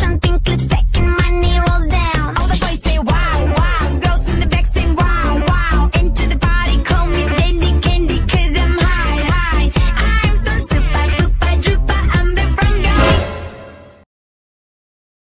shanting clips that